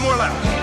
more left.